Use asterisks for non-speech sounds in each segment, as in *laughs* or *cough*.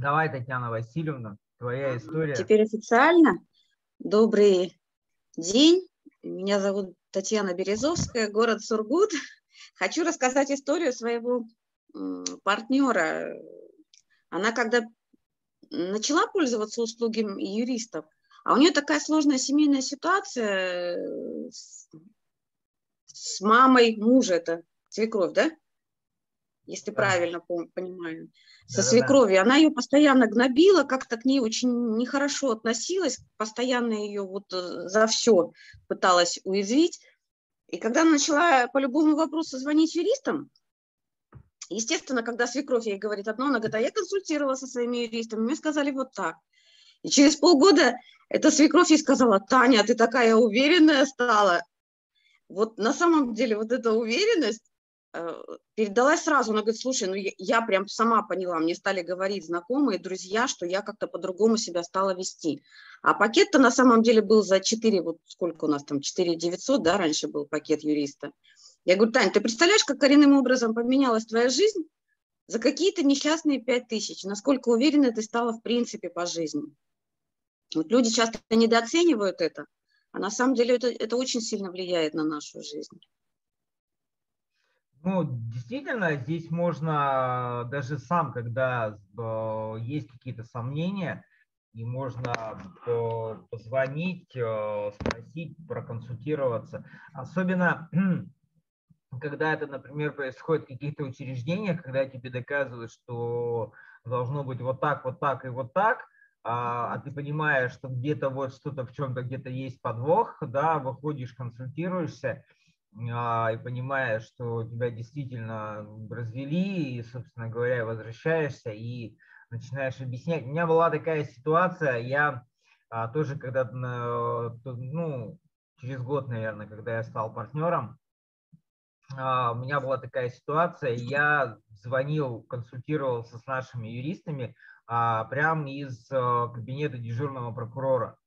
Давай, Татьяна Васильевна, твоя история. Теперь официально. Добрый день. Меня зовут Татьяна Березовская, город Сургут. Хочу рассказать историю своего партнера. Она когда начала пользоваться услугами юристов, а у нее такая сложная семейная ситуация с, с мамой мужа, это свекровь, да? Если да. правильно понимаю, со да, свекровью. Да. Она ее постоянно гнобила, как-то к ней очень нехорошо относилась, постоянно ее вот э, за все пыталась уязвить. И когда она начала по любому вопросу звонить юристам, естественно, когда свекровь ей говорит одно, она говорит, а я консультировала со своими юристами, мне сказали вот так. И через полгода эта свекровь ей сказала, Таня, ты такая уверенная стала. Вот на самом деле вот эта уверенность передалась сразу. Она говорит, слушай, ну я, я прям сама поняла, мне стали говорить знакомые, друзья, что я как-то по-другому себя стала вести. А пакет-то на самом деле был за 4, вот сколько у нас там, 4 900, да, раньше был пакет юриста. Я говорю, Тань, ты представляешь, как коренным образом поменялась твоя жизнь за какие-то несчастные 5 тысяч? Насколько уверена ты стала в принципе по жизни? Вот люди часто недооценивают это, а на самом деле это, это очень сильно влияет на нашу жизнь. Ну, действительно, здесь можно даже сам, когда э, есть какие-то сомнения, и можно э, позвонить, спросить, проконсультироваться. Особенно, *clears throat* когда это, например, происходит в каких-то учреждениях, когда тебе доказывают, что должно быть вот так, вот так и вот так, а, а ты понимаешь, что где-то вот что-то в чем-то где-то есть подвох, да, выходишь, консультируешься, а, и понимаешь, что тебя действительно развели, и, собственно говоря, возвращаешься, и начинаешь объяснять. У меня была такая ситуация, я а, тоже когда-то, ну, через год, наверное, когда я стал партнером, а, у меня была такая ситуация, я звонил, консультировался с нашими юристами а, прямо из а, кабинета дежурного прокурора.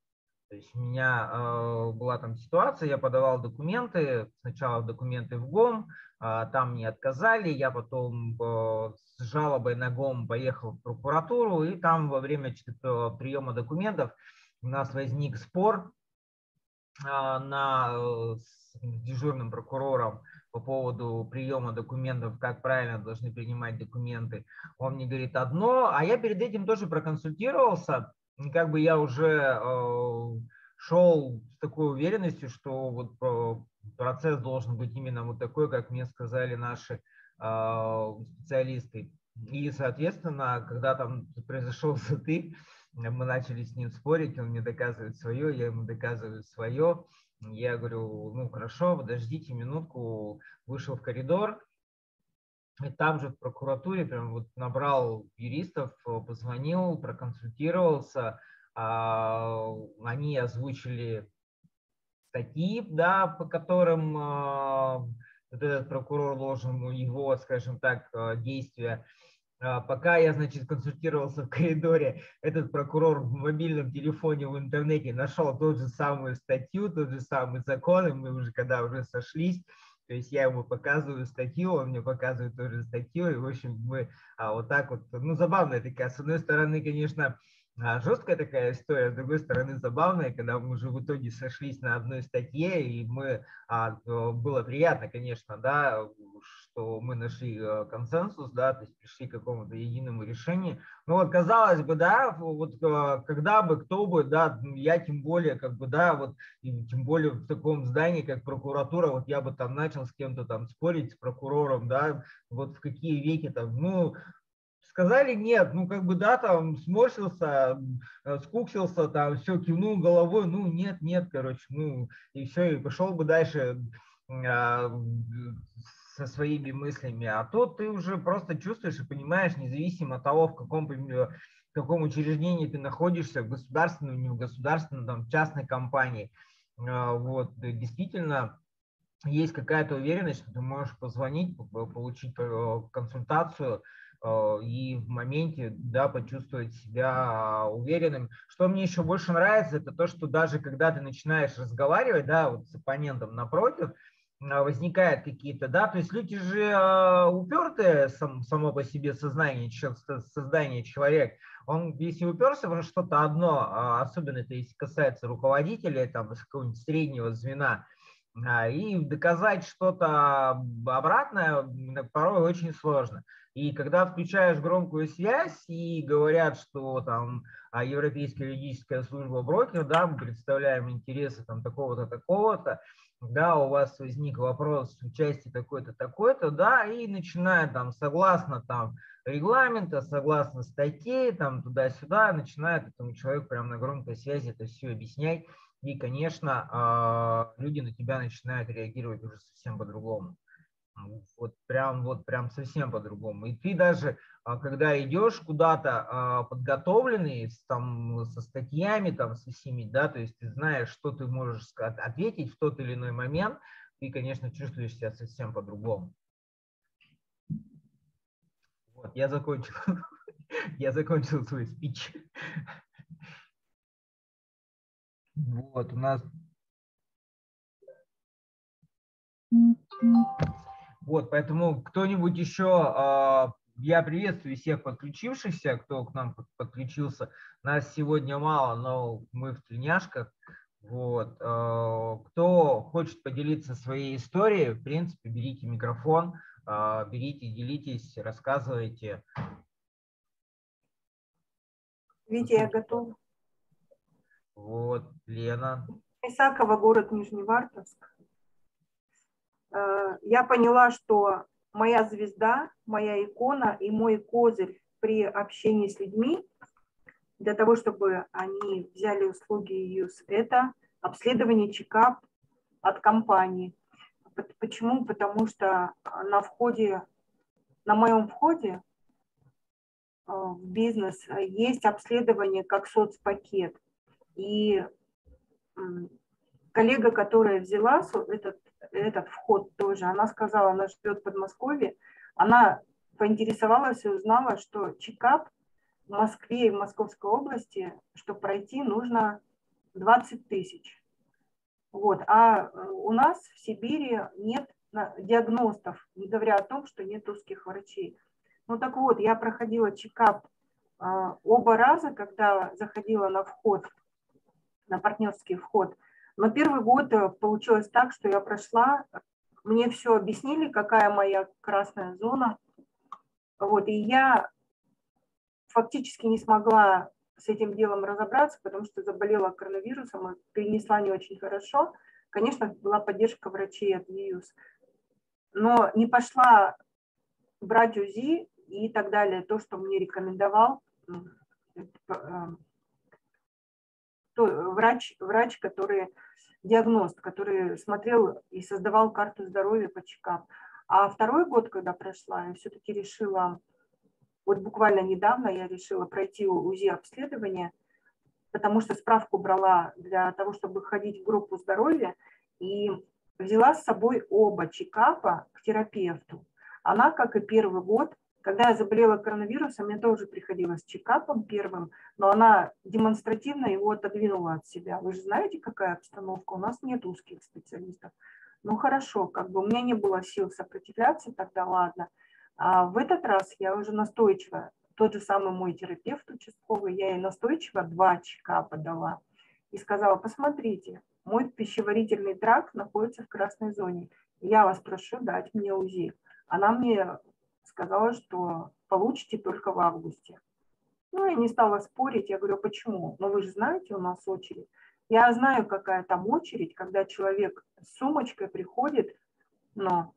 То есть у меня э, была там ситуация, я подавал документы, сначала документы в ГОМ, э, там мне отказали, я потом э, с жалобой на ГОМ поехал в прокуратуру, и там во время приема документов у нас возник спор э, на, с дежурным прокурором по поводу приема документов, как правильно должны принимать документы. Он мне говорит одно, а я перед этим тоже проконсультировался, как бы я уже э, шел с такой уверенностью, что вот э, процесс должен быть именно вот такой, как мне сказали наши э, специалисты. И, соответственно, когда там произошел *laughs* затык, мы начали с ним спорить, он мне доказывает свое, я ему доказываю свое. Я говорю, ну хорошо, подождите минутку, вышел в коридор, и там же в прокуратуре прям вот набрал юристов, позвонил, проконсультировался, а, они озвучили статьи, да, по которым а, вот этот прокурор должен его, скажем так, а, действия. Пока я, значит, консультировался в коридоре, этот прокурор в мобильном телефоне в интернете нашел тот же самую статью, тот же самый закон, и мы уже, когда уже сошлись, то есть я ему показываю статью, он мне показывает тоже статью, и, в общем, мы а, вот так вот, ну, забавная такая, с одной стороны, конечно, а, жесткая такая история, с другой стороны, забавная, когда мы уже в итоге сошлись на одной статье, и мы, а, было приятно, конечно, да, что мы нашли э, консенсус, да, то есть пришли к какому-то единому решению. Ну вот, казалось бы, да, вот э, когда бы, кто бы, да, я тем более, как бы, да, вот, и тем более в таком здании, как прокуратура, вот я бы там начал с кем-то там спорить, с прокурором, да, вот в какие веки там, ну, сказали нет, ну как бы да, там сморщился, э, скуксился, там все, кивнул головой, ну нет, нет, короче, ну и все, и пошел бы дальше а, со своими мыслями, а тут ты уже просто чувствуешь и понимаешь, независимо от того, в каком, в каком учреждении ты находишься, в государственном, не в государственном, там, частной компании, а, вот, действительно, есть какая-то уверенность, что ты можешь позвонить, получить э, консультацию, э, и в моменте да, почувствовать себя уверенным. Что мне еще больше нравится, это то, что даже когда ты начинаешь разговаривать да, вот с оппонентом напротив, возникают какие-то, да, то есть люди же упертые сам, само по себе сознание, создание человек, он если уперся во что-то одно, особенно это если касается руководителя, там, какого-нибудь среднего звена, и доказать что-то обратное порой очень сложно. И когда включаешь громкую связь и говорят, что там а, Европейская юридическая служба брокер, да, мы представляем интересы там такого-то, такого-то, да, у вас возник вопрос участия такой-то, такой-то, да, и начинает там согласно там регламента, согласно статье, там туда-сюда, начинает этому человеку прямо на громкой связи это все объяснять. И, конечно, а, люди на тебя начинают реагировать уже совсем по-другому. Вот прям, вот прям совсем по-другому. И ты даже, а, когда идешь куда-то а, подготовленный, там, со статьями, там, со всеми, да, то есть ты знаешь, что ты можешь ответить в тот или иной момент, ты, конечно, чувствуешь себя совсем по-другому. Вот, я закончил. *laughs* я закончил свой спич. вот, у нас Вот, поэтому кто-нибудь еще, а, я приветствую всех подключившихся, кто к нам подключился. Нас сегодня мало, но мы в тельняшках. Вот. А, кто хочет поделиться своей историей, в принципе, берите микрофон, а, берите, делитесь, рассказывайте. Витя, я готова. Вот, Лена. Исакова, город Нижневартовск. Э, я поняла, что моя звезда, моя икона и мой козырь при общении с людьми для того, чтобы они взяли услуги ЮС, это обследование чекап от компании. Почему? Потому что на входе, на моем входе э, в бизнес есть обследование как соцпакет. И коллега, которая взяла этот этот вход тоже. Она сказала, она живет в Подмосковье, она поинтересовалась и узнала, что чекап в Москве и в Московской области, чтобы пройти, нужно 20 тысяч. Вот. А э, у нас в Сибири нет диагностов, не говоря о том, что нет узких врачей. Ну так вот, я проходила чекап э, оба раза, когда заходила на вход, на партнерский вход – но первый год э, получилось так, что я прошла, мне все объяснили, какая моя красная зона. Вот, и я фактически не смогла с этим делом разобраться, потому что заболела коронавирусом перенесла не очень хорошо. Конечно, была поддержка врачей от ВИУС, но не пошла брать УЗИ и так далее, то, что мне рекомендовал э, врач, врач, который диагност, который смотрел и создавал карту здоровья по чекап. А второй год, когда прошла, я все-таки решила, вот буквально недавно я решила пройти УЗИ обследование, потому что справку брала для того, чтобы ходить в группу здоровья, и взяла с собой оба чекапа к терапевту. Она, как и первый год, когда я заболела коронавирусом, мне тоже приходилось чекапом первым, но она демонстративно его отодвинула от себя. Вы же знаете, какая обстановка? У нас нет узких специалистов. Ну хорошо, как бы у меня не было сил сопротивляться, тогда ладно. А в этот раз я уже настойчиво, тот же самый мой терапевт участковый, я ей настойчиво два чекапа дала и сказала, посмотрите, мой пищеварительный тракт находится в красной зоне. Я вас прошу дать мне УЗИ. Она мне сказала, что получите только в августе. Ну, я не стала спорить, я говорю, почему? Ну, вы же знаете, у нас очередь. Я знаю, какая там очередь, когда человек с сумочкой приходит, но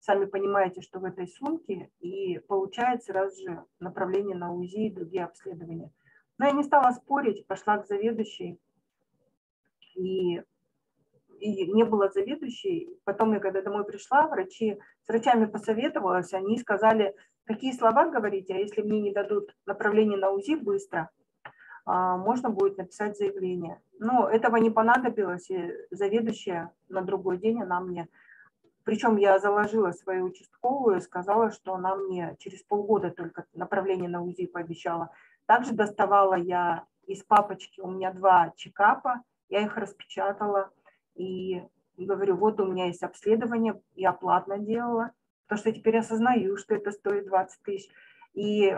сами понимаете, что в этой сумке и получает сразу же направление на УЗИ и другие обследования. Но я не стала спорить, пошла к заведующей, и и не было заведующей. Потом я, когда домой пришла, врачи, с врачами посоветовалась, они сказали, какие слова говорить, а если мне не дадут направление на УЗИ быстро, а, можно будет написать заявление. Но этого не понадобилось, и заведующая на другой день она мне, причем я заложила свою участковую, сказала, что она мне через полгода только направление на УЗИ пообещала. Также доставала я из папочки, у меня два чекапа, я их распечатала, и говорю, вот у меня есть обследование, я платно делала, потому что теперь осознаю, что это стоит 20 тысяч. И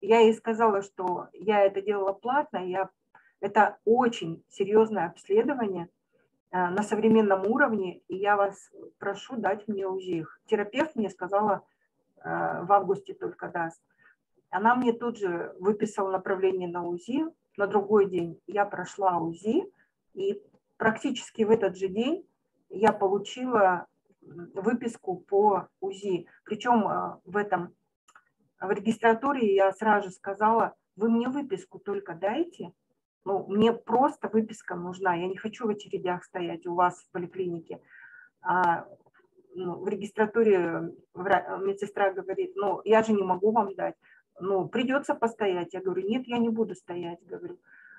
я ей сказала, что я это делала платно, я, это очень серьезное обследование э, на современном уровне, и я вас прошу дать мне УЗИ. Терапевт мне сказала, э, в августе только даст. Она мне тут же выписала направление на УЗИ. На другой день я прошла УЗИ, и практически в этот же день я получила выписку по УЗИ. Причем э, в этом в регистратуре я сразу сказала, вы мне выписку только дайте, ну, мне просто выписка нужна, я не хочу в очередях стоять у вас в поликлинике. А, ну, в регистратуре медсестра говорит, ну, я же не могу вам дать, ну, придется постоять. Я говорю, нет, я не буду стоять, говорю.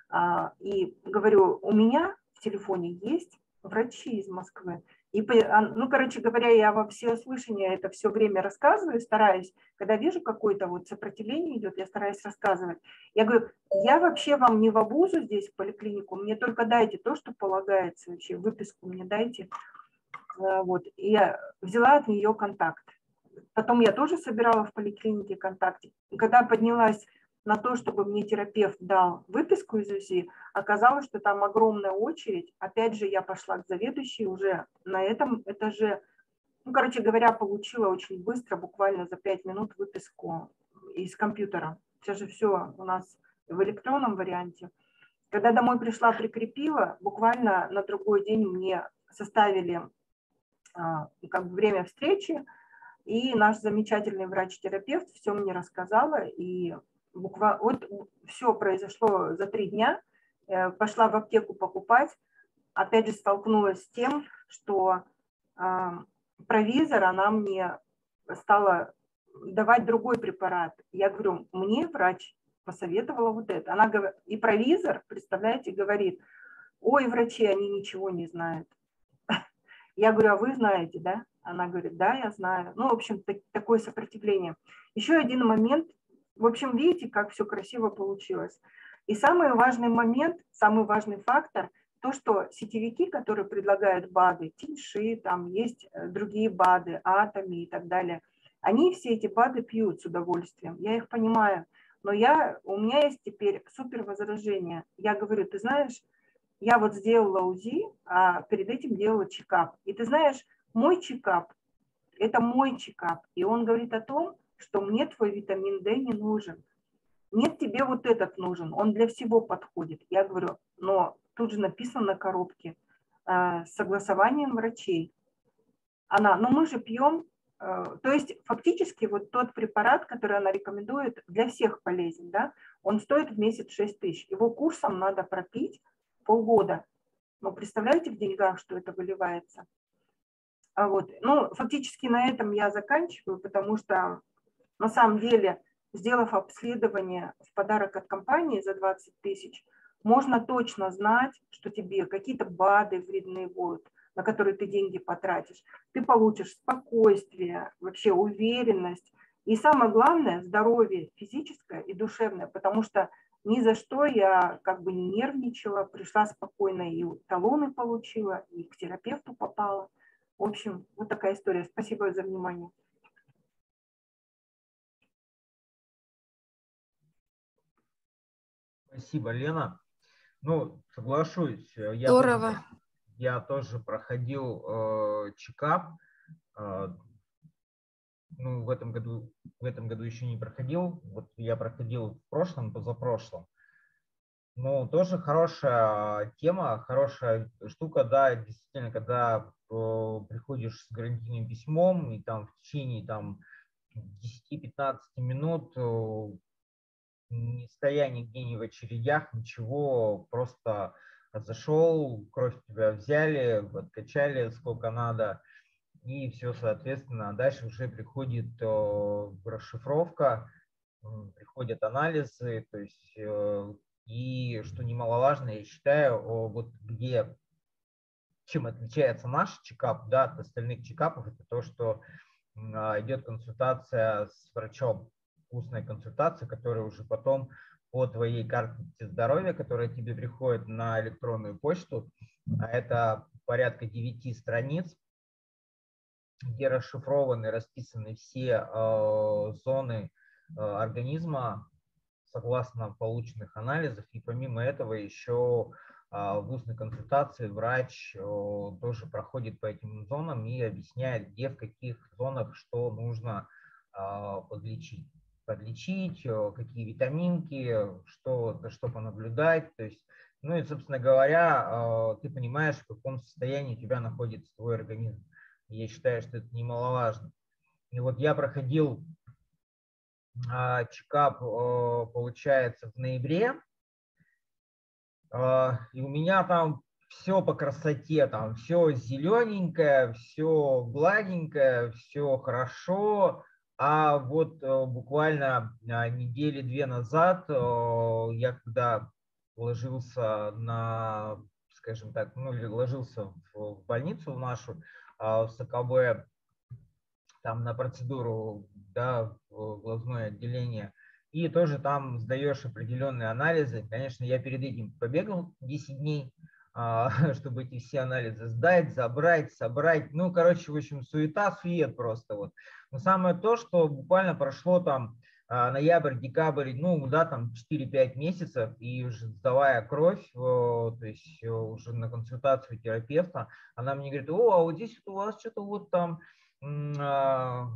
А, и говорю, у меня телефоне есть врачи из Москвы. И, а, ну, короче говоря, я во всеуслышание это все время рассказываю, стараюсь, когда вижу какое-то вот сопротивление идет, я стараюсь рассказывать. Я говорю, я вообще вам не в обузу здесь, в поликлинику, мне только дайте то, что полагается вообще, выписку мне дайте. А, вот, и я взяла от нее контакт. Потом я тоже собирала в поликлинике контакты. И когда поднялась на то, чтобы мне терапевт дал выписку из УЗИ, оказалось, что там огромная очередь. Опять же, я пошла к заведующей уже на этом этаже. Ну, короче говоря, получила очень быстро, буквально за 5 минут выписку из компьютера. Сейчас же все у нас в электронном варианте. Когда домой пришла, прикрепила, буквально на другой день мне составили а, как бы время встречи, и наш замечательный врач-терапевт все мне рассказала, и буквально вот все произошло за три дня. Э, пошла в аптеку покупать, опять же столкнулась с тем, что а, провизор, она мне стала давать другой препарат. Я говорю, мне врач посоветовала вот это. Она говорит, и провизор, представляете, говорит, ой, врачи, они ничего не знают. *laughs* Я говорю, а вы знаете, да? Она говорит, да, я знаю. Ну, в общем, такое сопротивление. Еще один момент в общем, видите, как все красиво получилось. И самый важный момент, самый важный фактор, то, что сетевики, которые предлагают БАДы, Тиньши, там есть э, другие БАДы, Атоми и так далее, они все эти БАДы пьют с удовольствием. Я их понимаю. Но я, у меня есть теперь супер возражение. Я говорю, ты знаешь, я вот сделала УЗИ, а перед этим делала чекап. И ты знаешь, мой чекап, это мой чекап. И он говорит о том, что мне твой витамин D не нужен. Нет, тебе вот этот нужен, он для всего подходит. Я говорю, но тут же написано на коробке э, с согласованием врачей. Она, но мы же пьем, э, то есть фактически вот тот препарат, который она рекомендует, для всех полезен, да, он стоит в месяц 6 тысяч. Его курсом надо пропить полгода. Но представляете в деньгах, что это выливается? А вот, ну, фактически на этом я заканчиваю, потому что на самом деле, сделав обследование в подарок от компании за 20 тысяч, можно точно знать, что тебе какие-то БАДы вредные будут, на которые ты деньги потратишь. Ты получишь спокойствие, вообще уверенность. И самое главное, здоровье физическое и душевное, потому что ни за что я как бы не нервничала, пришла спокойно и талоны получила, и к терапевту попала. В общем, вот такая история. Спасибо за внимание. Спасибо, Лена. Ну, соглашусь. Э, я Здорово. Тоже, я тоже проходил э, чекап. Э, ну, в этом году, в этом году еще не проходил. Вот я проходил в прошлом, позапрошлом. Ну, тоже хорошая тема, хорошая штука, да, действительно, когда э, приходишь с гарантийным письмом, и там в течение там 10-15 минут э, не стоя нигде не в очередях, ничего, просто зашел, кровь тебя взяли, откачали сколько надо, и все, соответственно, дальше уже приходит э, расшифровка, приходят анализы, то есть, э, и что немаловажно, я считаю, вот где, чем отличается наш чекап да, от остальных чекапов, это то, что а, идет консультация с врачом, устная консультация, которая уже потом по твоей карте здоровья, которая тебе приходит на электронную почту, а это порядка 9 страниц, где расшифрованы, расписаны все зоны организма согласно полученных анализов. И помимо этого еще в устной консультации врач тоже проходит по этим зонам и объясняет, где, в каких зонах что нужно подлечить подлечить, э, какие витаминки, что, что понаблюдать. То есть, ну и, собственно говоря, э, ты понимаешь, в каком состоянии у тебя находится твой организм. Я считаю, что это немаловажно. И вот я проходил а, чекап, э, получается, в ноябре, и у меня там все по красоте, там все зелененькое, все гладенькое, все хорошо, а вот э, буквально а, недели две назад я когда ложился на, скажем так, ну или ложился в больницу в нашу, а, в СКБ, там на процедуру, да, в глазное отделение, и тоже там сдаешь определенные анализы. Конечно, я перед этим побегал 10 дней, *laughs* чтобы эти все анализы сдать, забрать, собрать. Ну, короче, в общем, суета, сует просто вот. Но самое то, что буквально прошло там а, ноябрь, декабрь, ну, да, там 4-5 месяцев, и уже сдавая кровь, то есть уже на консультацию терапевта, она мне говорит, о, а вот здесь вот у вас что-то вот там, а,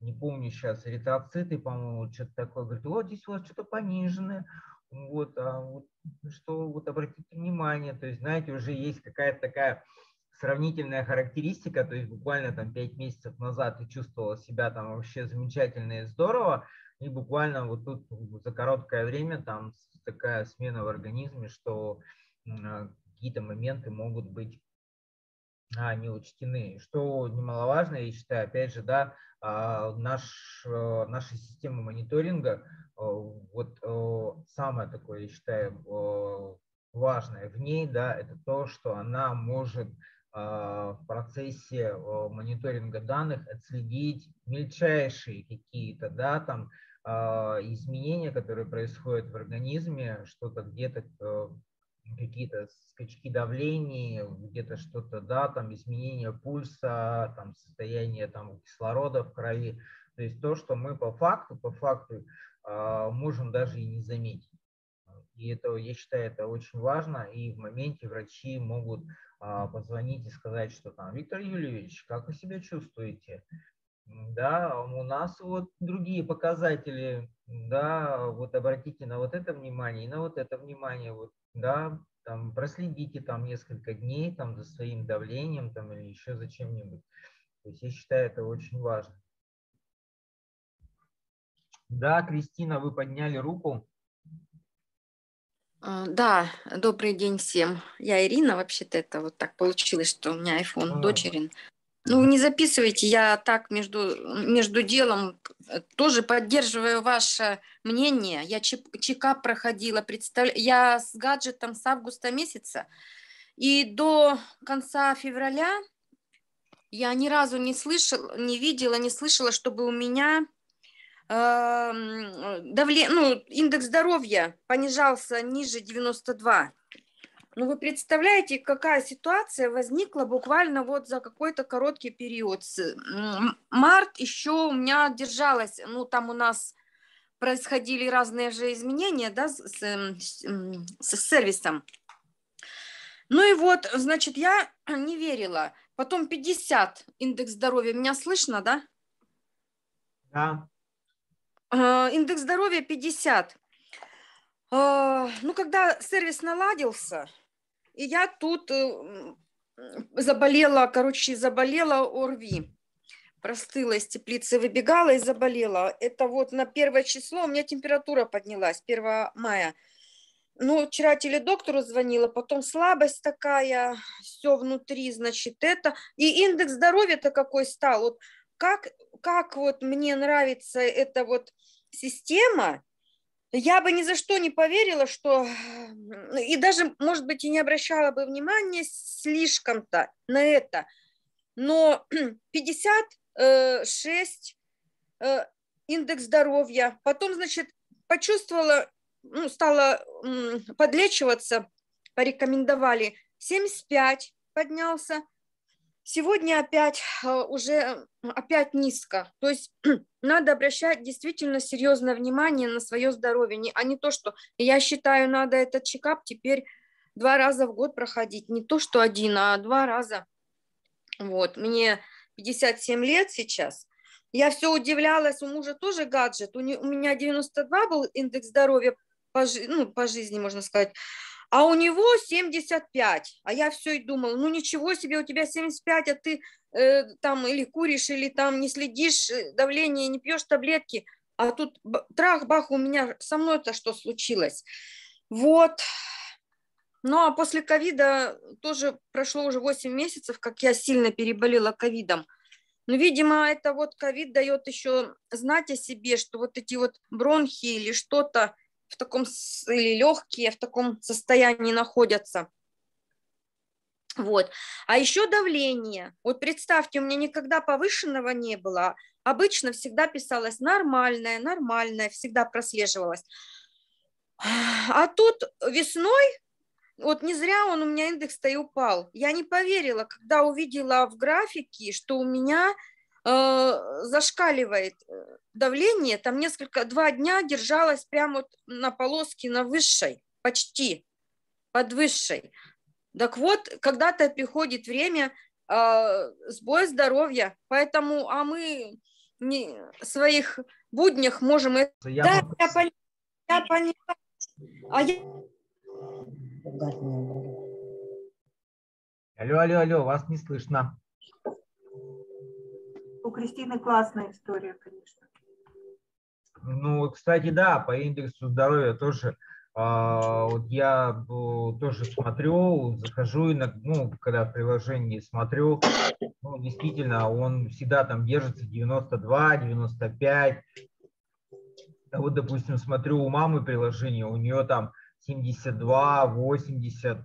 не помню сейчас, эритроциты, по-моему, что-то такое, говорит, вот здесь у вас что-то пониженное, вот, а вот, что вот обратите внимание, то есть, знаете, уже есть какая-то такая сравнительная характеристика, то есть буквально там 5 месяцев назад ты чувствовала себя там вообще замечательно и здорово, и буквально вот тут за короткое время там такая смена в организме, что а, какие-то моменты могут быть а, не учтены. Что немаловажно, я считаю, опять же, да, а, наш, э, наша система мониторинга, самое такое, я считаю, э, важное в ней, да, это то, что она может в процессе мониторинга данных отследить мельчайшие какие-то, да, там изменения, которые происходят в организме, что-то где-то какие-то скачки давления, где-то что-то, да, там изменение пульса, там состояние там кислорода в крови. То есть то, что мы по факту, по факту а, можем даже и не заметить. И это, я считаю, это очень важно. И в моменте врачи могут а, позвонить и сказать, что там, Виктор Юльевич, как вы себя чувствуете? Да, у нас вот другие показатели, да, вот обратите на вот это внимание и на вот это внимание, вот, да, там проследите там несколько дней там за своим давлением там или еще за чем-нибудь. То есть я считаю это очень важно. Да, Кристина, вы подняли руку. А, да, добрый день всем. Я Ирина, вообще-то это вот так получилось, что у меня iPhone а. дочерин. Ну, не записывайте, я так между, между делом э, тоже поддерживаю ваше мнение. Я чекап проходила, представля... я с гаджетом с августа месяца, и до конца февраля я ни разу не слышала, не видела, не слышала, чтобы у меня давление, ну, индекс здоровья понижался ниже 92. Ну, вы представляете, какая ситуация возникла буквально вот за какой-то короткий период. Март еще у меня держалась, ну, там у нас происходили разные же изменения, да, с, с, с сервисом. Ну и вот, значит, я *clears throat* не верила. Потом 50 индекс здоровья. Меня слышно, да? Да. А, индекс здоровья 50. А, ну, когда сервис наладился, и я тут э, заболела, короче, заболела ОРВИ. Простыла из теплицы, выбегала и заболела. Это вот на первое число у меня температура поднялась, 1 мая. Ну, вчера теледоктору звонила, потом слабость такая, все внутри, значит, это. И индекс здоровья-то какой стал. Вот как, как вот мне нравится эта вот система, я бы ни за что не поверила, что... И даже, может быть, и не обращала бы внимания слишком-то на это. Но *clears throat* 56 э, индекс здоровья. Потом, значит, почувствовала, ну, стала подлечиваться, порекомендовали 75 поднялся. Сегодня опять э, уже опять низко. То есть *clears throat* надо обращать действительно серьезное внимание на свое здоровье, а не то, что я считаю, надо этот чекап теперь два раза в год проходить. Не то, что один, а два раза. Вот, мне 57 лет сейчас. Я все удивлялась, у мужа тоже гаджет. У, меня 92 был индекс здоровья по, ну, по жизни, можно сказать. А у него 75. А я все и думала, ну ничего себе, у тебя 75, а ты э, там или куришь, или там не следишь э, давление, не пьешь таблетки. А тут трах-бах, у меня со мной-то что случилось. Вот. Ну а после ковида тоже прошло уже 8 месяцев, как я сильно переболела ковидом. Но, видимо, это вот ковид дает еще знать о себе, что вот эти вот бронхи или что-то в таком, или легкие в таком состоянии находятся. Вот. А еще давление. Вот представьте, у меня никогда повышенного не было. Обычно всегда писалось нормальное, нормальное, всегда прослеживалось. А тут весной, вот не зря он у меня индекс-то и упал. Я не поверила, когда увидела в графике, что у меня зашкаливает э, давление, там несколько, два дня держалась прямо вот на полоске на высшей, почти под высшей. Так вот, когда-то приходит время э, сбоя здоровья, поэтому, а мы не, в своих буднях можем... Я да, я, поняла, я поняла. А я... Алло, алло, алло, вас не слышно. У Кристины классная история, конечно. Ну, кстати, да, по индексу здоровья тоже а, вот я тоже смотрю, захожу, ну, когда в приложении смотрю, ну, действительно, он всегда там держится 92, 95. А вот, допустим, смотрю у мамы приложение, у нее там 72, 80.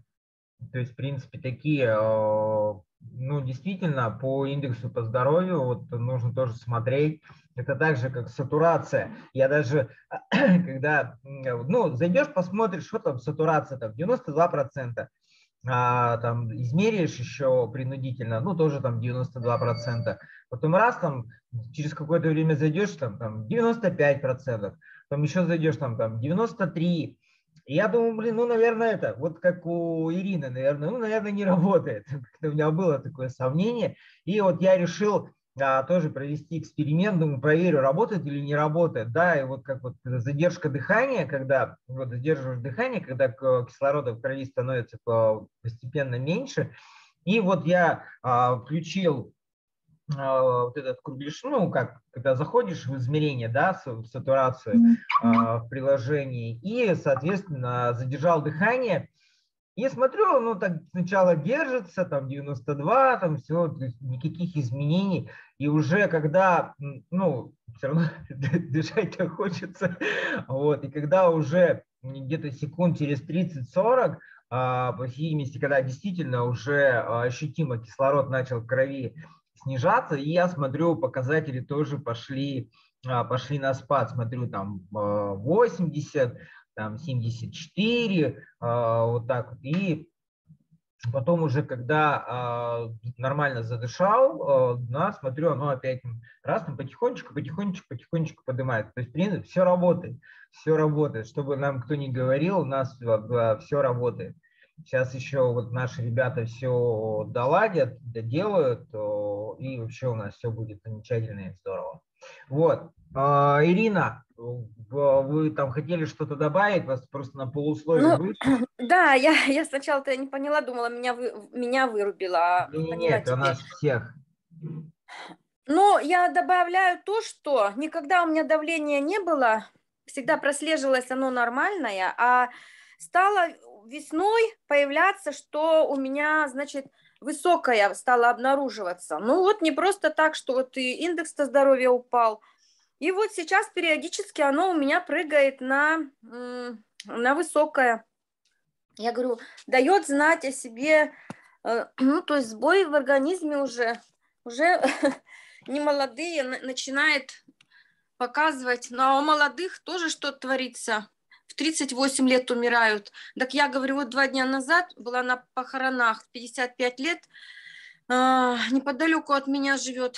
То есть, в принципе, такие а, ну, действительно, по индексу по здоровью вот нужно тоже смотреть. Это так же, как сатурация. Я даже, *clears throat* когда, ну, зайдешь, посмотришь, что там сатурация, там 92%, а, там измеришь еще принудительно, ну, тоже там 92%. Потом раз там, через какое-то время зайдешь, там, там 95%, потом еще зайдешь, там, там 93%, и я думаю, блин, ну, наверное, это, вот как у Ирины, наверное, ну, наверное, не *laughs* работает. У меня было такое сомнение. И вот я решил а, тоже провести эксперимент, думаю, проверю, работает или не работает. Да, и вот как вот задержка дыхания, когда вот задерживаешь дыхание, когда кислорода в крови становится постепенно меньше. И вот я а, включил а, вот этот кругляш, ну, как, когда заходишь в измерение, да, в сатурацию а, в приложении, и, соответственно, задержал дыхание, и смотрю, ну, так сначала держится, там, 92, там, все, никаких изменений, и уже когда, ну, все равно *laughs* дышать хочется, вот, и когда уже где-то секунд через 30-40, а, по всей видимости, когда действительно уже ощутимо кислород начал в крови снижаться, и я смотрю, показатели тоже пошли, а, пошли на спад, смотрю там 80, а, там 74, а, вот так вот, и потом уже, когда нормально задышал, да, смотрю, оно опять раз, там потихонечку, потихонечку, потихонечку поднимается. То есть, в принципе, все работает, все работает. Чтобы нам кто ни говорил, у нас все работает. Сейчас еще вот наши ребята все доладят, доделают, и вообще у нас все будет замечательно и здорово. Вот. А, Ирина, вы там хотели что-то добавить, вас просто на полусловие ну. *clears throat* Да, я, я сначала-то не поняла, думала, меня, вы, меня вырубила. Не, не, нет, у нас всех. Ну, я добавляю то, что никогда у меня давления не было, всегда прослеживалось оно нормальное, а стало весной появляться, что у меня, значит, высокая стала обнаруживаться. Ну вот не просто так, что вот и индекс здоровья упал. И вот сейчас периодически оно у меня прыгает на, на высокое. Я говорю, дает знать о себе, э, *clears throat* ну то есть сбой в организме уже, уже *laughs* не молодые начинает показывать, но у молодых тоже что-то творится в в 38 лет умирают. Так я говорю, вот два дня назад была на похоронах, 55 лет, э, неподалеку от меня живет.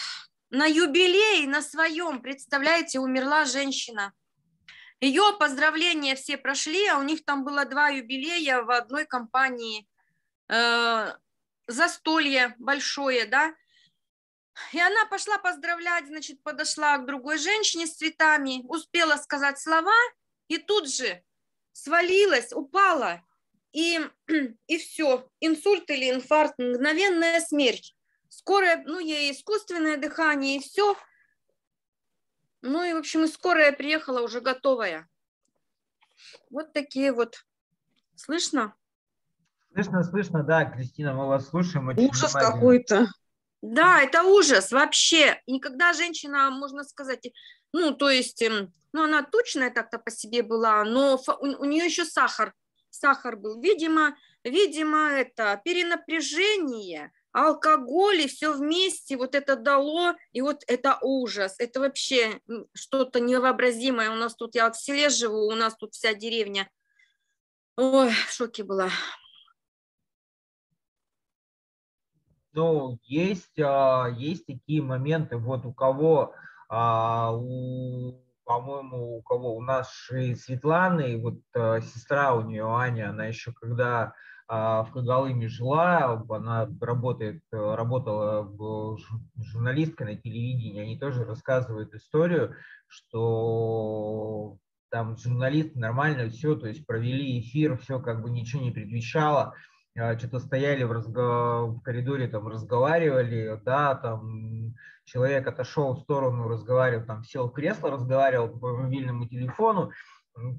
На юбилее, на своем, представляете, умерла женщина. Ее поздравления все прошли, а у них там было два юбилея в одной компании. Э, застолье большое, да, и она пошла поздравлять, значит, подошла к другой женщине с цветами, успела сказать слова, и тут же свалилась, упала, и, *clears throat* и все, инсульт или инфаркт, мгновенная смерть. Скорая, ну, ей искусственное дыхание, и все. Ну, и, в общем, и скорая приехала уже готовая. Вот такие вот. Слышно? Слышно, слышно, да, Кристина, мы вас слушаем. Ужас какой-то. Да, это ужас вообще. Никогда женщина, можно сказать, ну, то есть, эм, ну, она тучная так-то по себе была, но у, у нее еще сахар, сахар был. Видимо, видимо, это перенапряжение, алкоголь и все вместе вот это дало, и вот это ужас, это вообще что-то невообразимое. У нас тут, я в селе живу, у нас тут вся деревня, ой, в шоке была. Ну, есть, а, есть такие моменты, вот у кого, а, у, по-моему, у кого, у нашей Светланы, вот а, сестра у нее, Аня, она еще когда в Когалыме жила, она работает, работала журналисткой на телевидении, они тоже рассказывают историю, что там журналисты нормально все, то есть провели эфир, все как бы ничего не предвещало, что-то стояли в, разго... в коридоре, там разговаривали, да, там человек отошел в сторону, разговаривал, там сел в кресло, разговаривал по мобильному телефону,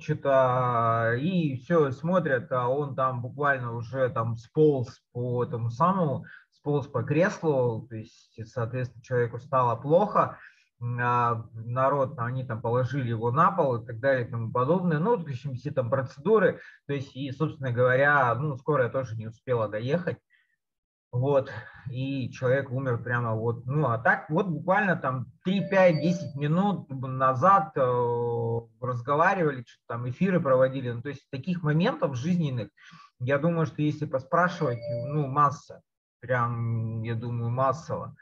что-то и все смотрят, а он там буквально уже там сполз по этому самому, сполз по креслу, то есть, соответственно, человеку стало плохо, а, народ, они там положили его на пол и так далее и тому подобное. Ну, в общем, все там процедуры. То есть, и, собственно говоря, ну, скорая тоже не успела доехать. Вот, и человек умер прямо вот, ну, а так вот буквально там 3, 5, 10 минут назад э, разговаривали, что там эфиры проводили, ну, то есть таких моментов жизненных, я думаю, что если поспрашивать, ну, масса, прям, я думаю, массово.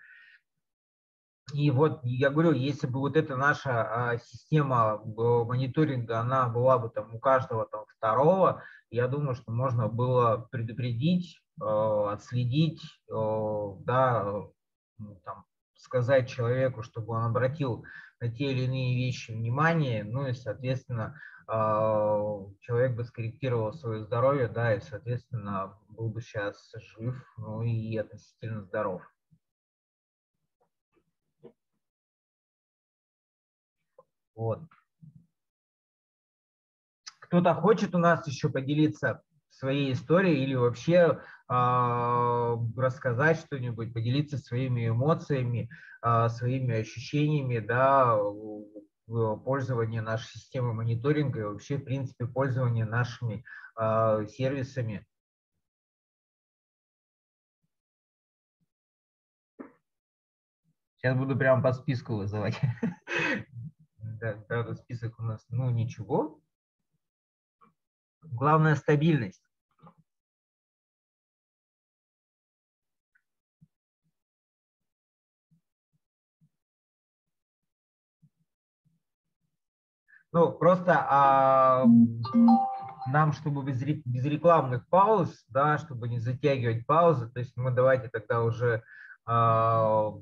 И вот я говорю, если бы вот эта наша а, система мониторинга, она была бы там у каждого там второго, я думаю, что можно было предупредить, а, отследить, а, да, ну, там, сказать человеку, чтобы он обратил на те или иные вещи внимание, ну и, соответственно, человек бы скорректировал свое здоровье, да, и, соответственно, был бы сейчас жив, ну и относительно здоров. Вот. Кто-то хочет у нас еще поделиться своей историей или вообще э, рассказать что-нибудь, поделиться своими эмоциями, э, своими ощущениями, да, пользования нашей системы мониторинга и вообще, в принципе, пользования нашими э, сервисами. Сейчас буду прямо по списку вызывать. *laughs* да, правда, список у нас, ну, ничего. Главное – стабильность. Ну, просто а, нам, чтобы без, без рекламных пауз, да, чтобы не затягивать паузы, то есть мы давайте тогда уже а,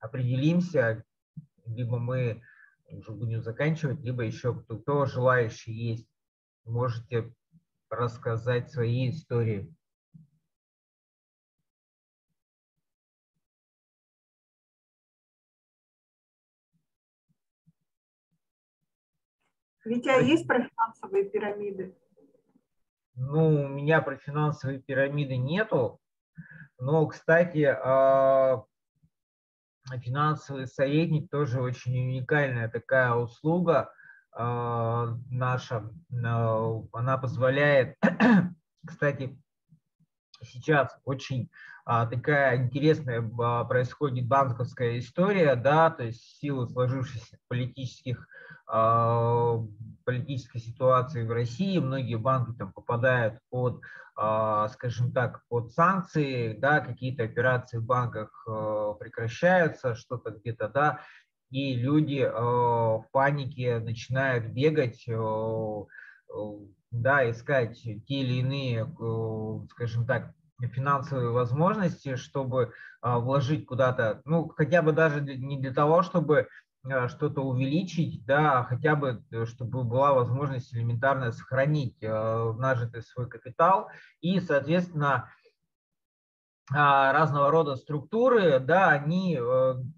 определимся, либо мы уже будем заканчивать, либо еще кто, кто желающий есть, можете рассказать свои истории. Витя, а есть про финансовые пирамиды? Ну, у меня про финансовые пирамиды нету. Но, кстати, а, финансовый советник тоже очень уникальная такая услуга э, наша. Она позволяет, *clears throat* кстати, сейчас очень а, такая интересная а, происходит банковская история, да, то есть в силу сложившихся политических а, политической ситуации в России, многие банки там попадают под, а, скажем так, под санкции, да, какие-то операции в банках э, прекращаются, что-то где-то, да, и люди э, в панике начинают бегать, да, искать те или иные, скажем так, финансовые возможности, чтобы вложить куда-то, ну, хотя бы даже не для того, чтобы что-то увеличить, да, а хотя бы, э, чтобы была возможность элементарно сохранить э, нажитый свой капитал и, соответственно, а, разного рода структуры, да, они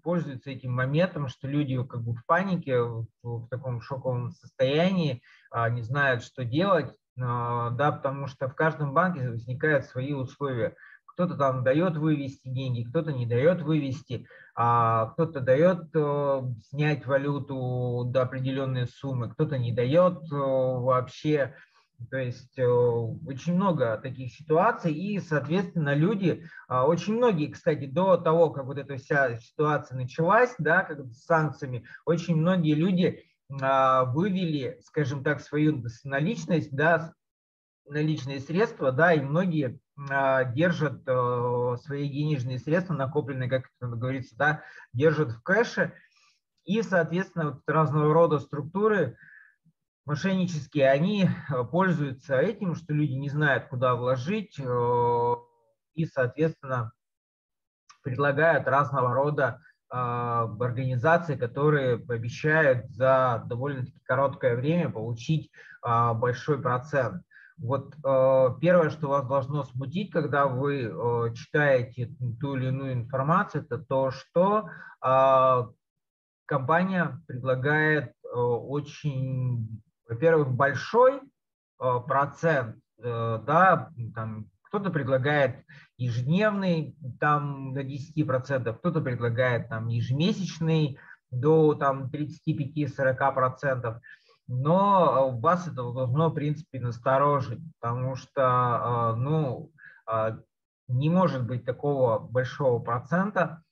пользуются этим моментом, что люди как бы в панике, в, в таком шоковом состоянии, а, не знают, что делать, да, потому что в каждом банке возникают свои условия кто-то там дает вывести деньги, кто-то не дает вывести, а кто-то дает э, снять валюту до определенной суммы, кто-то не дает э, вообще. То есть э, очень много таких ситуаций, и, соответственно, люди, э, очень многие, кстати, до того, как вот эта вся ситуация началась, да, как с санкциями, очень многие люди э, вывели, скажем так, свою наличность, да, наличные средства, да, и многие а, держат э, свои денежные средства, накопленные, как это говорится, да, держат в кэше. И, соответственно, вот разного рода структуры мошеннические, они э, пользуются этим, что люди не знают, куда вложить, э, и, соответственно, предлагают разного рода организации, которые обещают за довольно-таки короткое время получить большой процент. Вот э, первое, что вас должно смутить, когда вы э, читаете ту или иную информацию, это то, что э, компания предлагает э, очень, во-первых, большой процент, да, там кто-то предлагает ежедневный там до 10%, кто-то предлагает там ежемесячный до там 35-40% но вас это должно, в принципе, насторожить, потому что, а, ну, а, не может быть такого большого процента.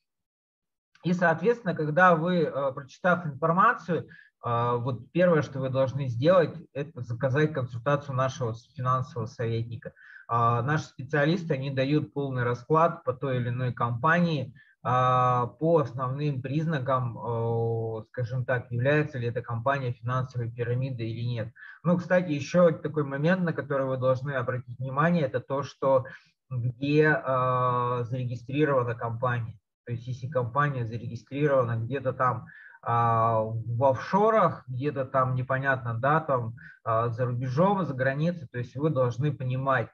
И, соответственно, когда вы, прочитав информацию, вот первое, что вы должны сделать, это заказать консультацию нашего финансового советника. Наши специалисты, они дают полный расклад по той или иной компании, по основным признакам, скажем так, является ли эта компания финансовой пирамидой или нет. Ну, кстати, еще такой момент, на который вы должны обратить внимание, это то, что где а, зарегистрирована компания. То есть если компания зарегистрирована где-то там а, в офшорах, где-то там непонятно, да, там за рубежом, за границей, то есть вы должны понимать,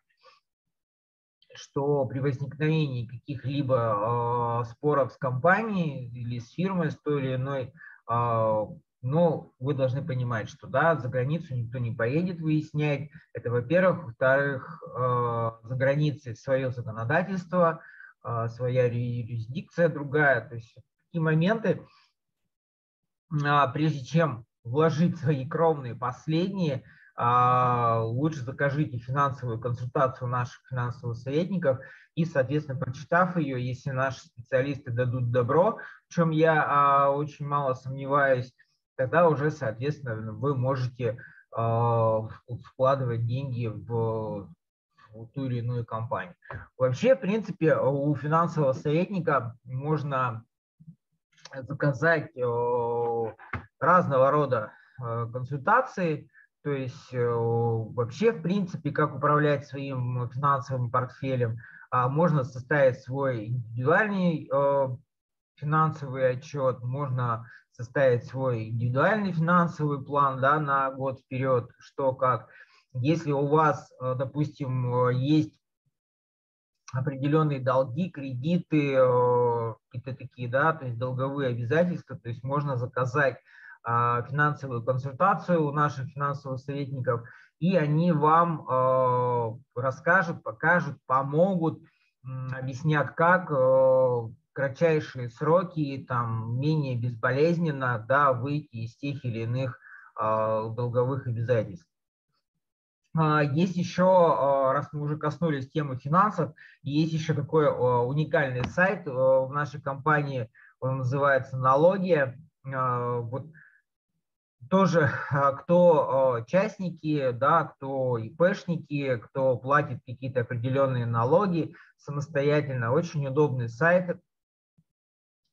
что при возникновении каких-либо э, споров с компанией или с фирмой, с той или иной, э, но вы должны понимать, что да, за границу никто не поедет выяснять. Это, во-первых. Во-вторых, э, за границей свое законодательство, э, своя юрисдикция другая. То есть такие моменты, э, прежде чем вложить свои кровные последние, а, лучше закажите финансовую консультацию наших финансовых советников и, соответственно, прочитав ее, если наши специалисты дадут добро, в чем я а, очень мало сомневаюсь, тогда уже, соответственно, вы можете а, вкладывать деньги в, в ту или иную компанию. Вообще, в принципе, у финансового советника можно заказать разного рода консультации, то есть э, вообще, в принципе, как управлять своим финансовым портфелем, а, можно составить свой индивидуальный э, финансовый отчет, можно составить свой индивидуальный финансовый план да, на год вперед, что как. Если у вас, э, допустим, есть определенные долги, кредиты, какие-то такие, да, то есть долговые обязательства, то есть можно заказать финансовую консультацию у наших финансовых советников, и они вам а, расскажут, покажут, помогут, объяснят, как а, кратчайшие сроки, там, менее безболезненно да, выйти из тех или иных долговых обязательств. Есть еще, раз мы уже коснулись темы финансов, есть еще такой уникальный сайт в нашей компании, он называется «Налогия». Вот тоже а, кто а, частники, да, кто ИПшники, кто платит какие-то определенные налоги самостоятельно. Очень удобный сайт.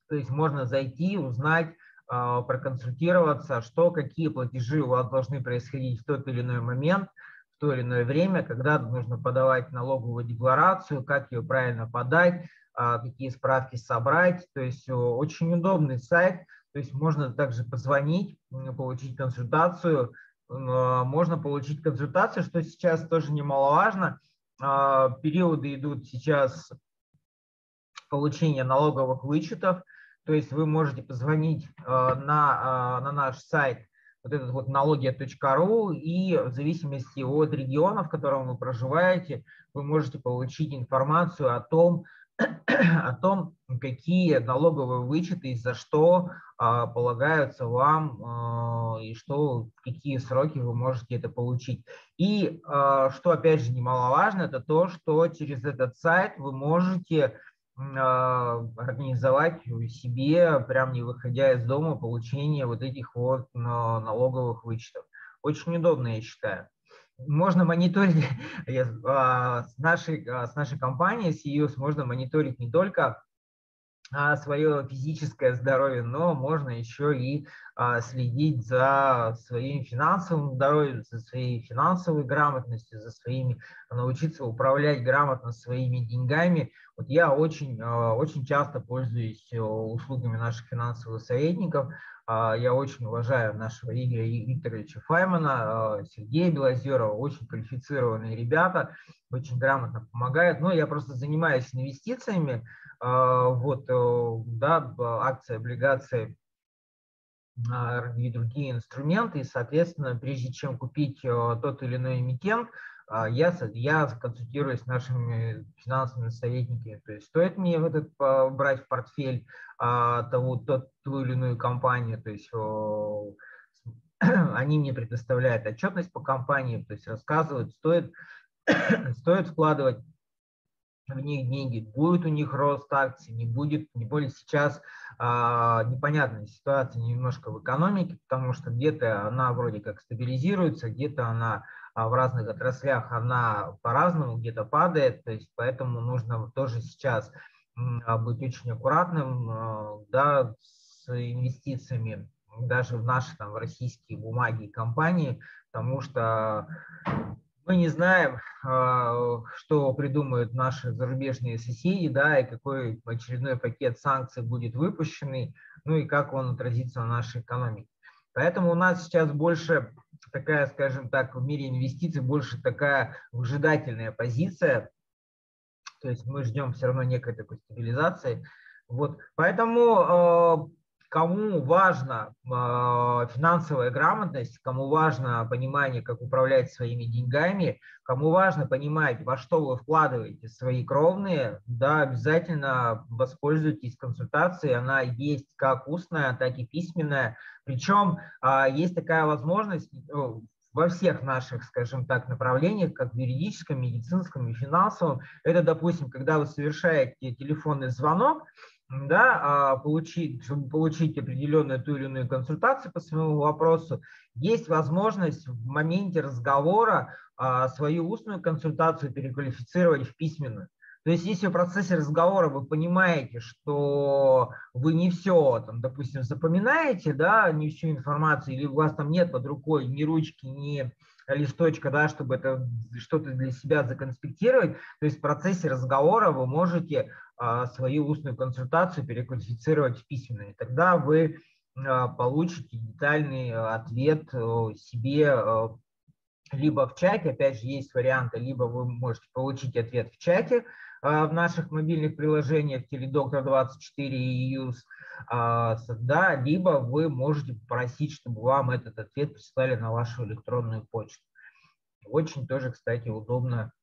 То есть можно зайти, узнать, а, проконсультироваться, что, какие платежи у вас должны происходить в тот или иной момент, в то или иное время, когда нужно подавать налоговую декларацию, как ее правильно подать, какие справки собрать. То есть очень удобный сайт – то есть можно также позвонить, получить консультацию. А, можно получить консультацию, что сейчас тоже немаловажно. А, периоды идут сейчас получения налоговых вычетов. То есть вы можете позвонить а, на, на наш сайт вот этот вот налоги.ру и в зависимости от региона, в котором вы проживаете, вы можете получить информацию о том, о том, какие налоговые вычеты и за что а, полагаются вам а, и что, какие сроки вы можете это получить. И а, что, опять же, немаловажно, это то, что через этот сайт вы можете организовать себе, прям не выходя из дома, получение вот этих вот налоговых вычетов. Очень удобно, я считаю можно мониторить *laughs* а, с нашей, а, с нашей компанией, с EUS, можно мониторить не только а, свое физическое здоровье, но можно еще и следить за своим финансовым здоровьем, за своей финансовой грамотностью, за своими, научиться управлять грамотно своими деньгами. Вот я очень, очень часто пользуюсь э, услугами наших финансовых советников, я очень уважаю нашего Игоря Викторовича Файмана, а, Сергея Белозерова, очень квалифицированные ребята, очень грамотно помогают. Но я просто занимаюсь инвестициями, а, вот, э, да, акции, облигации и другие инструменты, и, соответственно, прежде чем купить э, тот или иной эмитент, я, я консультируюсь с нашими финансовыми советниками. То есть стоит мне этот брать в портфель а, того, тот, ту или иную компанию, то есть о, *clears throat* они мне предоставляют отчетность по компании, то есть рассказывают, стоит, *clears throat* стоит вкладывать в них деньги, будет у них рост акций, не будет, не более сейчас а, непонятная ситуация немножко в экономике, потому что где-то она вроде как стабилизируется, где-то она а в разных отраслях она по-разному где-то падает, то есть поэтому нужно тоже сейчас а, быть очень аккуратным а, да, с инвестициями даже в наши там, российские бумаги и компании, потому что мы не знаем, что придумают наши зарубежные соседи, да, и какой очередной пакет санкций будет выпущенный, ну и как он отразится на нашей экономике. Поэтому у нас сейчас больше такая, скажем так, в мире инвестиций больше такая выжидательная позиция. То есть мы ждем все равно некой такой стабилизации. Вот. Поэтому э, кому важна э, финансовая грамотность, кому важно понимание, как управлять своими деньгами, кому важно понимать, во что вы вкладываете свои кровные, да, обязательно воспользуйтесь консультацией. Она есть как устная, так и письменная. Причем э, есть такая возможность э, во всех наших, скажем так, направлениях, как в юридическом, медицинском и финансовом. Это, допустим, когда вы совершаете телефонный звонок, да, а, получить, чтобы получить определенную ту или иную консультацию по своему вопросу, есть возможность в моменте разговора а, свою устную консультацию переквалифицировать в письменную. То есть если в процессе разговора вы понимаете, что вы не все, там, допустим, запоминаете, да, не всю информацию, или у вас там нет под рукой ни ручки, ни листочка, да, чтобы это что-то для себя законспектировать, то есть в процессе разговора вы можете свою устную консультацию переквалифицировать в письменную. Тогда вы а, получите детальный а, ответ себе либо в чате, опять же, есть варианты, либо вы можете получить ответ в чате в наших мобильных приложениях Теледоктор 24 и ЮЗ, да, либо вы можете попросить, чтобы вам этот ответ прислали на вашу электронную почту. Очень тоже, кстати, удобно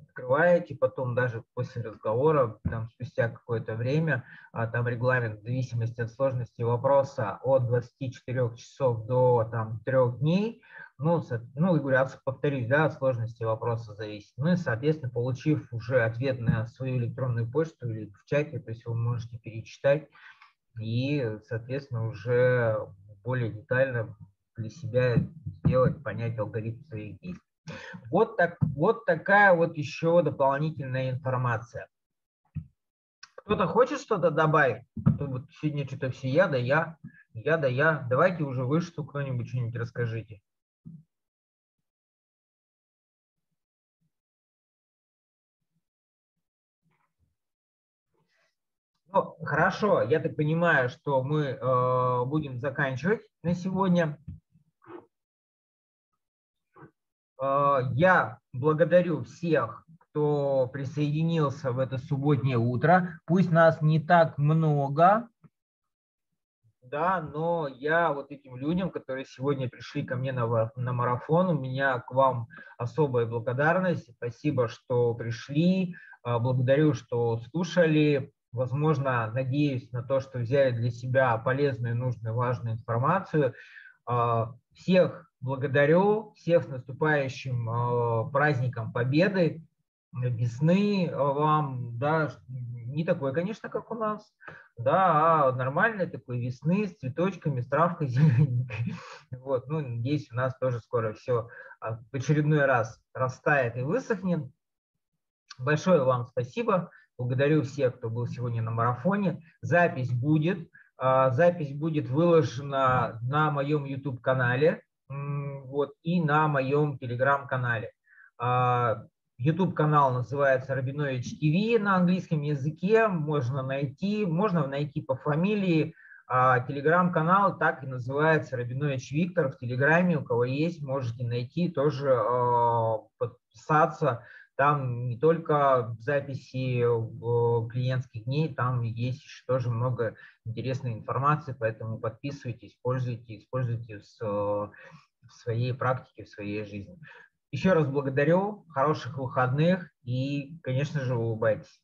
открываете, потом даже после разговора, там, спустя какое-то время, а, там регламент в зависимости от сложности вопроса от 24 часов до там, 3 дней, ну, ну, говорю, повторюсь, да, от сложности вопроса зависит. Ну и, соответственно, получив уже ответ на свою электронную почту или в чате, то есть вы можете перечитать и, соответственно, уже более детально для себя сделать, понять алгоритм своих действий. Вот, так, вот такая вот еще дополнительная информация. Кто-то хочет что-то добавить? Вот сегодня что-то все я, да я, я, да я. Давайте уже вы что кто-нибудь что-нибудь расскажите. Ну, хорошо, я так понимаю, что мы э, будем заканчивать на сегодня. Э, я благодарю всех, кто присоединился в это субботнее утро. Пусть нас не так много, да, но я вот этим людям, которые сегодня пришли ко мне на, на марафон, у меня к вам особая благодарность. Спасибо, что пришли. Э, благодарю, что слушали возможно, надеюсь на то, что взяли для себя полезную, нужную, важную информацию. А, всех благодарю, всех с наступающим а, праздником Победы, весны вам, да, не такой, конечно, как у нас, да, а нормальной такой весны с цветочками, с травкой *laughs* зелененькой. Вот, ну, надеюсь, у нас тоже скоро все в очередной раз растает и высохнет. Большое вам спасибо. Благодарю всех, кто был сегодня на марафоне. Запись будет. А, запись будет выложена на моем YouTube-канале вот, и на моем Telegram-канале. А, YouTube-канал называется Рабинович ТВ на английском языке. Можно найти, можно найти по фамилии. А телеграм-канал так и называется Рабинович Виктор в Телеграме. У кого есть, можете найти, тоже э, подписаться. Там не только записи клиентских дней, там есть еще тоже много интересной информации, поэтому подписывайтесь, используйте, используйте в своей практике, в своей жизни. Еще раз благодарю, хороших выходных и, конечно же, улыбайтесь.